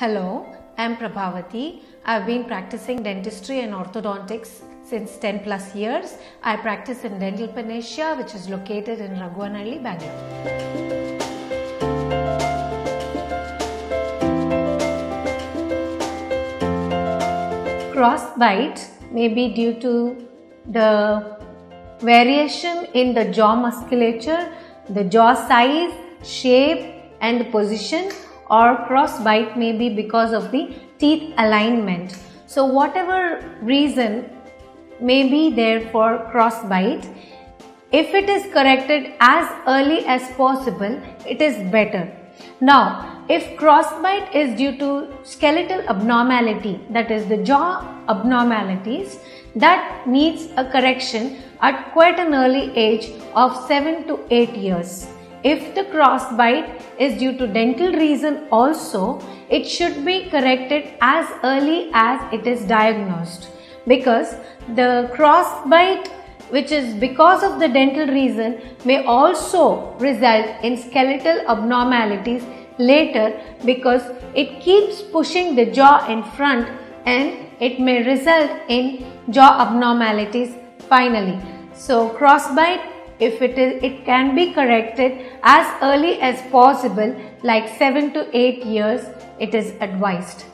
Hello, I'm Prabhavathi. I've been practicing dentistry and orthodontics since 10 plus years. I practice in Dental Panacea, which is located in Raghuvanahalli, Bangalore. Crossbite may be due to the variation in the jaw musculature, the jaw size, shape, and position, or crossbite may be because of the teeth alignment. So, whatever reason may be there for crossbite, if it is corrected as early as possible, it is better. Now, if crossbite is due to skeletal abnormality, that is the jaw abnormalities, that needs a correction at quite an early age of 7 to 8 years. If the crossbite is due to dental reason also, it should be corrected as early as it is diagnosed because the crossbite which is because of the dental reason may also result in skeletal abnormalities later because it keeps pushing the jaw in front and it may result in jaw abnormalities finally. So crossbite if it is it can be corrected as early as possible like 7 to 8 years it is advised.